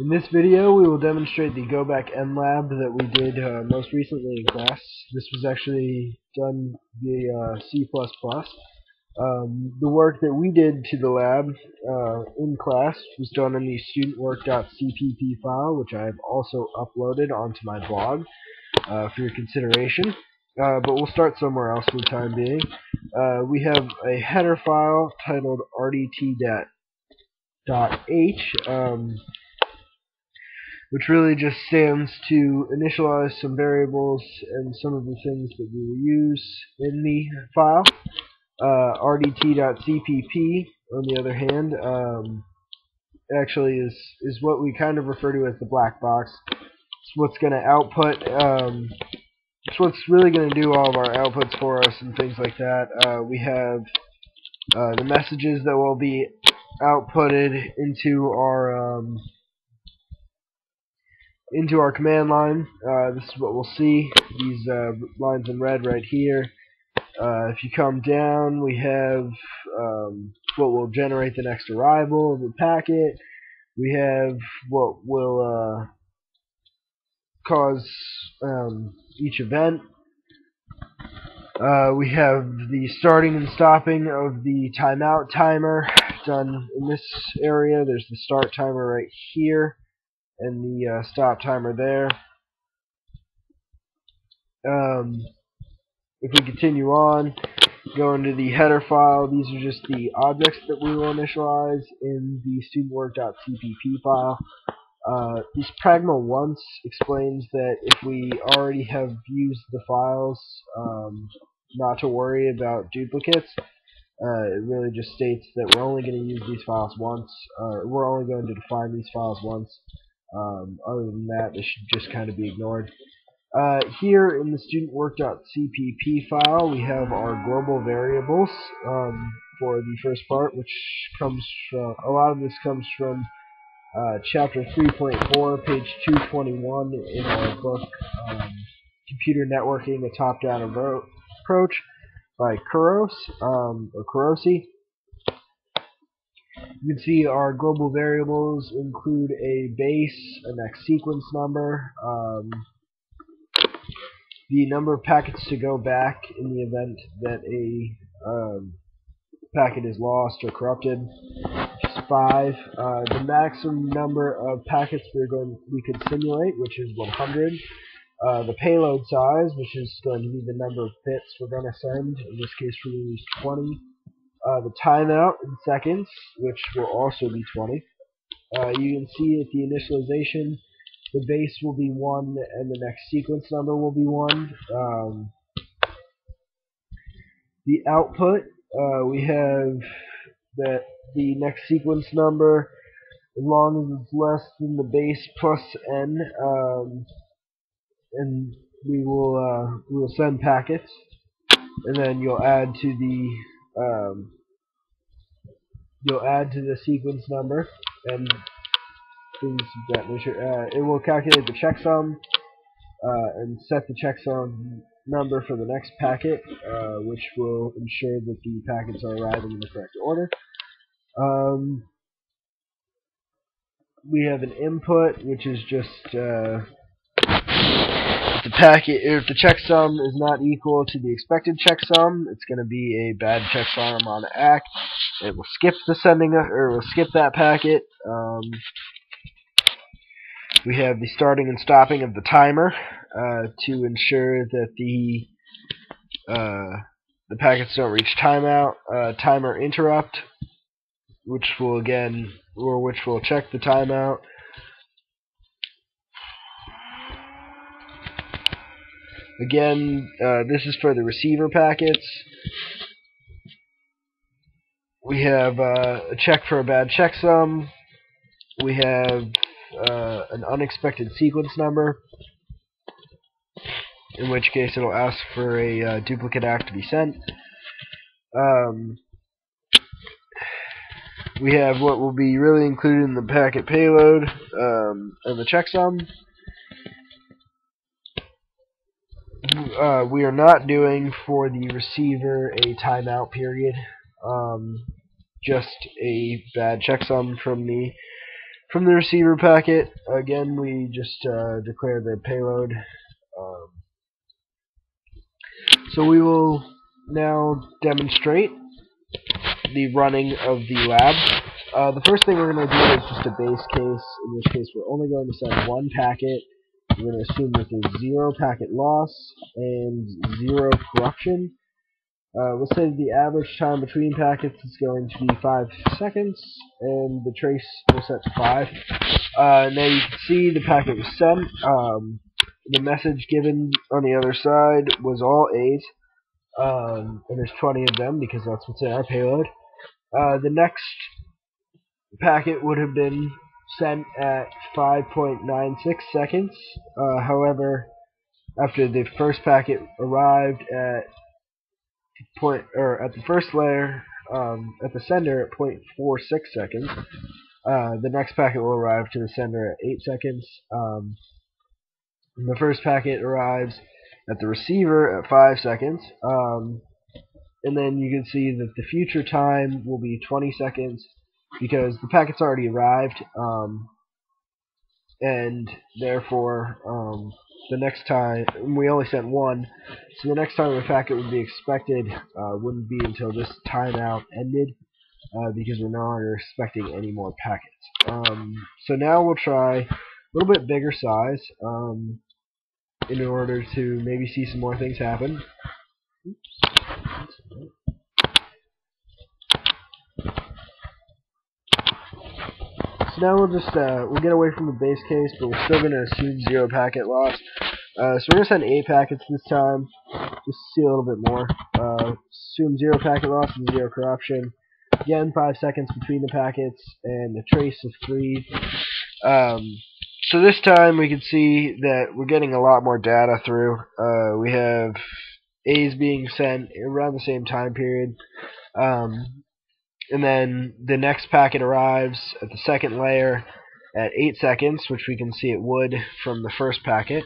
In this video, we will demonstrate the Go Back N lab that we did uh, most recently in class. This was actually done via uh, C++. Um, the work that we did to the lab uh, in class was done in the studentwork.cpp file, which I have also uploaded onto my blog uh, for your consideration. Uh, but we'll start somewhere else for the time being. Uh, we have a header file titled rdt.h. Um, which really just stands to initialize some variables and some of the things that we will use in the file. Uh, rdt.cpp, on the other hand, um, actually is, is what we kind of refer to as the black box. It's what's going to output, um, it's what's really going to do all of our outputs for us and things like that. Uh, we have uh, the messages that will be outputted into our um, into our command line. Uh, this is what we'll see. These uh, lines in red right here. Uh, if you come down, we have um, what will generate the next arrival of the packet. We have what will uh, cause um, each event. Uh, we have the starting and stopping of the timeout timer done in this area. There's the start timer right here and the uh, stop timer there. Um, if we continue on, go into the header file, these are just the objects that we will initialize in the studentwork.cpp file. Uh, this pragma once explains that if we already have used the files, um, not to worry about duplicates. Uh, it really just states that we're only going to use these files once, or we're only going to define these files once. Um, other than that, this should just kind of be ignored. Uh, here in the studentwork.cpp file, we have our global variables um, for the first part, which comes from, a lot of this comes from uh, chapter 3.4, page 221 in our book, um, Computer Networking, a Top-Down Approach by Kurose, um, or Kurosi. You can see our global variables include a base, a next sequence number, um, the number of packets to go back in the event that a um, packet is lost or corrupted, is 5. Uh, the maximum number of packets we're going we could simulate, which is 100. Uh, the payload size, which is going to be the number of bits we're going to send. In this case, we're use 20 uh, the timeout in seconds, which will also be 20. Uh, you can see at the initialization, the base will be 1 and the next sequence number will be 1. Um, the output, uh, we have that the next sequence number, as long as it's less than the base plus n, um, and we will uh, we will send packets, and then you'll add to the um, you'll add to the sequence number and things that nature. Uh, it will calculate the checksum uh, and set the checksum number for the next packet, uh, which will ensure that the packets are arriving in the correct order. Um, we have an input, which is just uh, if the packet, if the checksum is not equal to the expected checksum, it's going to be a bad checksum on the ACK. It will skip the sending, or will skip that packet. Um, we have the starting and stopping of the timer uh, to ensure that the uh, the packets don't reach timeout. Uh, timer interrupt, which will again, or which will check the timeout. Again, uh, this is for the receiver packets. We have uh, a check for a bad checksum. We have uh, an unexpected sequence number, in which case it'll ask for a uh, duplicate ACK to be sent. Um, we have what will be really included in the packet payload um, and the checksum. Uh, we are not doing for the receiver a timeout period. Um, just a bad checksum from the From the receiver packet, again, we just uh, declare the payload. Um, so we will now demonstrate the running of the lab. Uh, the first thing we're going to do is just a base case, in which case we're only going to send one packet. We're going to assume that there's zero packet loss and zero corruption. Uh, let's say the average time between packets is going to be 5 seconds, and the trace will set to 5. Uh, now you can see the packet was sent. Um, the message given on the other side was all A's, um, and there's 20 of them because that's what's in our payload. Uh, the next packet would have been sent at 5.96 seconds. Uh, however, after the first packet arrived at point or at the first layer um, at the sender at 0.46 seconds, uh, the next packet will arrive to the sender at 8 seconds. Um, the first packet arrives at the receiver at 5 seconds. Um, and then you can see that the future time will be 20 seconds because the packet's already arrived, um, and therefore um, the next time we only sent one, so the next time the packet would be expected uh, wouldn't be until this timeout ended, uh, because we're no longer expecting any more packets. Um, so now we'll try a little bit bigger size um, in order to maybe see some more things happen. Oops. Now we'll just uh, we'll get away from the base case, but we're still going to assume zero packet loss. Uh, so we're going to send eight packets this time, just see a little bit more. Uh, assume zero packet loss and zero corruption. Again, five seconds between the packets and a trace of three. Um, so this time we can see that we're getting a lot more data through. Uh, we have A's being sent around the same time period. Um, and then the next packet arrives at the second layer at 8 seconds, which we can see it would from the first packet.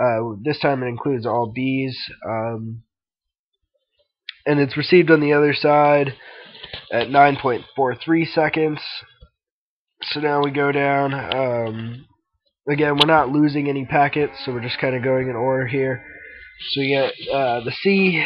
Uh, this time it includes all B's, um, and it's received on the other side at 9.43 seconds. So now we go down. Um, again, we're not losing any packets, so we're just kind of going in order here. So we get uh, the C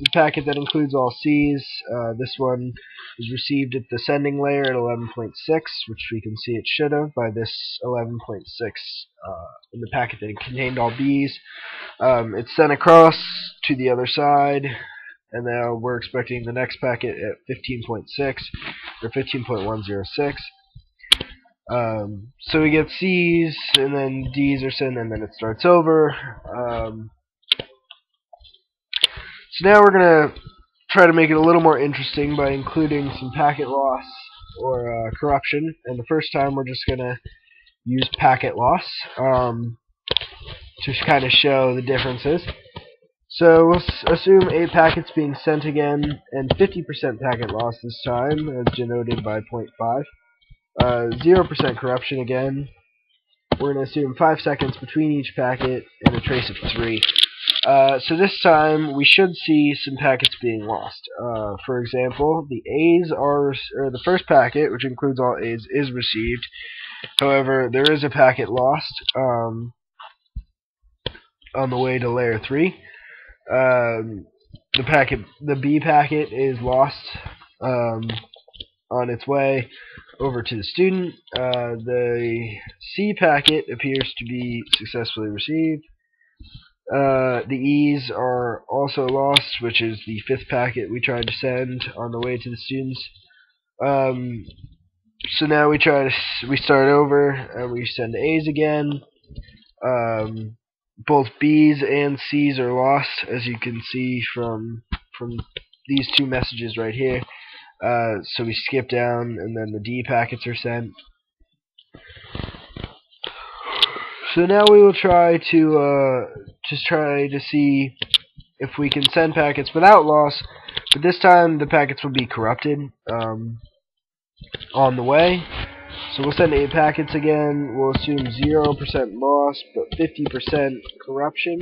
the packet that includes all C's. Uh, this one is received at the sending layer at 11.6, which we can see it should have by this 11.6 uh, in the packet that contained all B's. Um, it's sent across to the other side, and now we're expecting the next packet at 15.6 or 15.106. Um, so we get C's, and then D's are sent, and then it starts over. Um, so now we're going to try to make it a little more interesting by including some packet loss or uh, corruption. And the first time we're just going to use packet loss um, to kind of show the differences. So we'll assume 8 packets being sent again, and 50% packet loss this time, as denoted by 0.5. 0% uh, corruption again. We're going to assume 5 seconds between each packet, and a trace of 3. Uh, so this time we should see some packets being lost. Uh, for example, the A's are, or the first packet, which includes all A's, is received. However, there is a packet lost um, on the way to layer 3. Um, the packet, the B packet is lost um, on its way over to the student. Uh, the C packet appears to be successfully received. Uh, the E's are also lost, which is the fifth packet we tried to send on the way to the students. Um, so now we try to we start over and we send A's again. Um, both B's and C's are lost, as you can see from from these two messages right here. Uh, so we skip down, and then the D packets are sent. So now we will try to uh, just try to see if we can send packets without loss, but this time the packets will be corrupted um, on the way. So we'll send 8 packets again. We'll assume 0% loss, but 50% corruption.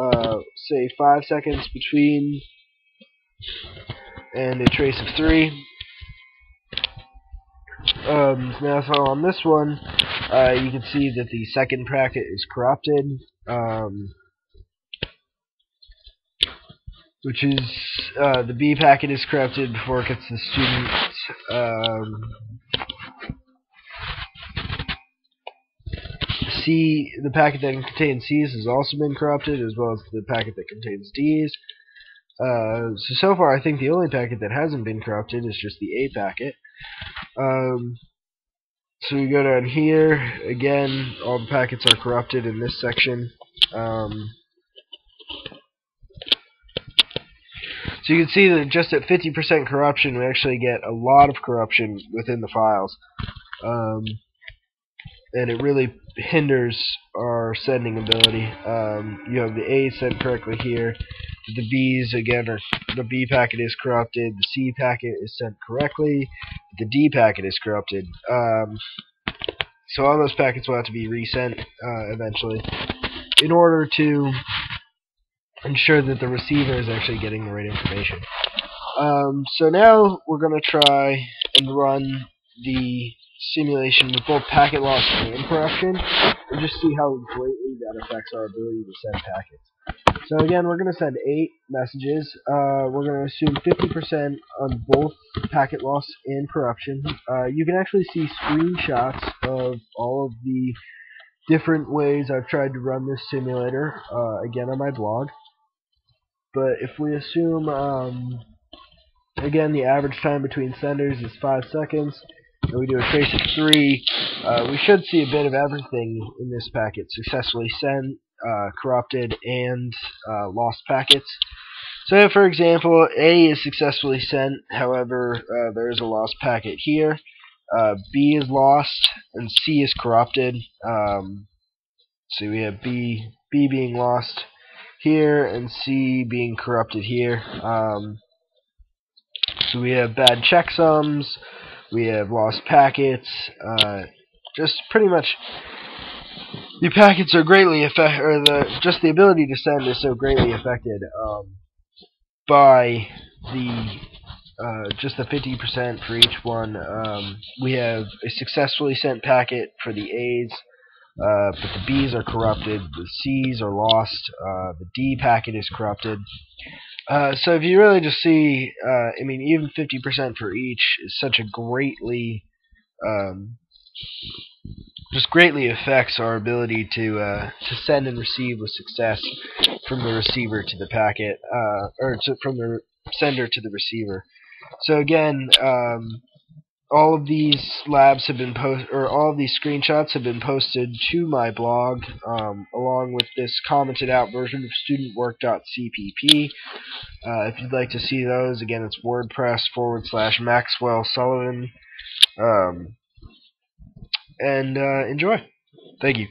Uh, say 5 seconds between and a trace of 3. Um, now, so on this one, uh, you can see that the second packet is corrupted, um, which is uh, the B packet is corrupted before it gets to the student. Um, C, the packet that contains C's has also been corrupted, as well as the packet that contains D's. Uh, so, so far, I think the only packet that hasn't been corrupted is just the A packet. Um, so we go down here, again, all the packets are corrupted in this section. Um, so you can see that just at 50% corruption, we actually get a lot of corruption within the files. Um, and it really hinders our sending ability. Um, you have the A sent correctly here. The B's, again, are, the B packet is corrupted. The C packet is sent correctly. The D packet is corrupted. Um, so all those packets will have to be resent uh, eventually in order to ensure that the receiver is actually getting the right information. Um, so now we're going to try and run the simulation with both packet loss and corruption, and just see how greatly that affects our ability to send packets. So again, we're going to send 8 messages. Uh, we're going to assume 50% on both packet loss and corruption. Uh, you can actually see screenshots of all of the different ways I've tried to run this simulator, uh, again on my blog. But if we assume, um, again, the average time between senders is 5 seconds, and we do a trace of 3, uh, we should see a bit of everything in this packet. Successfully sent, uh, corrupted, and uh, lost packets. So, for example, A is successfully sent, however, uh, there is a lost packet here. Uh, B is lost, and C is corrupted. Um, so we have B, B being lost here, and C being corrupted here. Um, so we have bad checksums, we have lost packets, uh, just pretty much the packets are greatly affected, or the just the ability to send is so greatly affected um, by the uh, just the 50% for each one. Um, we have a successfully sent packet for the A's, uh, but the B's are corrupted, the C's are lost, uh, the D packet is corrupted. Uh, so if you really just see, uh, I mean, even 50% for each is such a greatly um, just greatly affects our ability to uh, to send and receive with success from the receiver to the packet, uh, or to, from the sender to the receiver. So again, um, all of these labs have been post, or all of these screenshots have been posted to my blog, um, along with this commented out version of studentwork.cpp. Uh, if you'd like to see those, again, it's WordPress forward slash Maxwell Sullivan. Um, and uh, enjoy. Thank you.